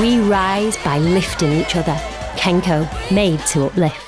We rise by lifting each other. Kenko, made to uplift.